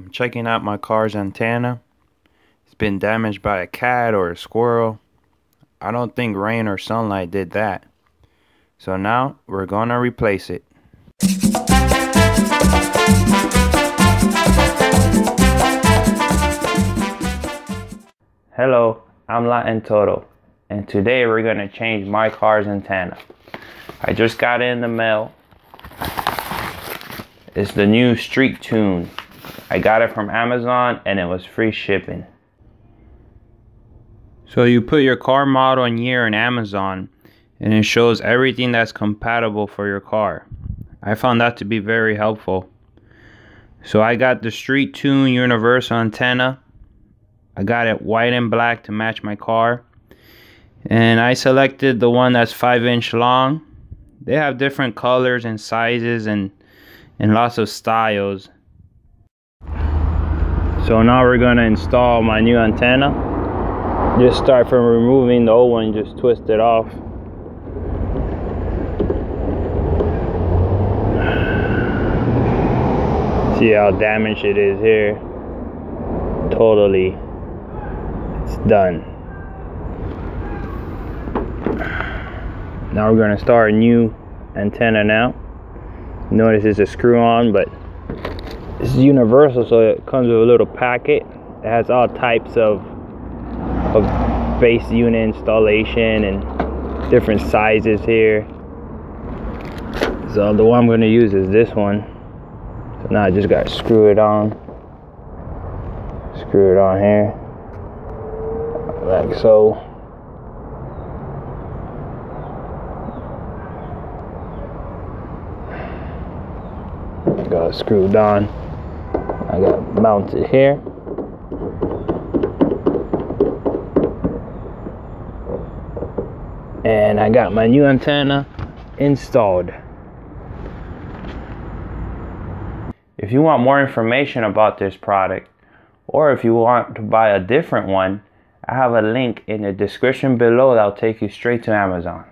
I'm checking out my car's antenna. It's been damaged by a cat or a squirrel. I don't think rain or sunlight did that. So now we're gonna replace it. Hello, I'm LatinTotal, and today we're gonna change my car's antenna. I just got it in the mail. It's the new Street Tune. I got it from Amazon and it was free shipping. So you put your car model and year in Amazon and it shows everything that's compatible for your car. I found that to be very helpful. So I got the Street Tune Universal antenna. I got it white and black to match my car. And I selected the one that's 5 inch long. They have different colors and sizes and, and lots of styles. So now we're to install my new antenna. Just start from removing the old one just twist it off. See how damaged it is here? Totally. It's done. Now we're to start a new antenna now. Notice it's a screw on but it's universal so it comes with a little packet. It has all types of of base unit installation and different sizes here. So the one I'm going to use is this one. So now I just got to screw it on. Screw it on here. Like so. Got screwed on I got mounted here and I got my new antenna installed. If you want more information about this product or if you want to buy a different one, I have a link in the description below that'll take you straight to Amazon.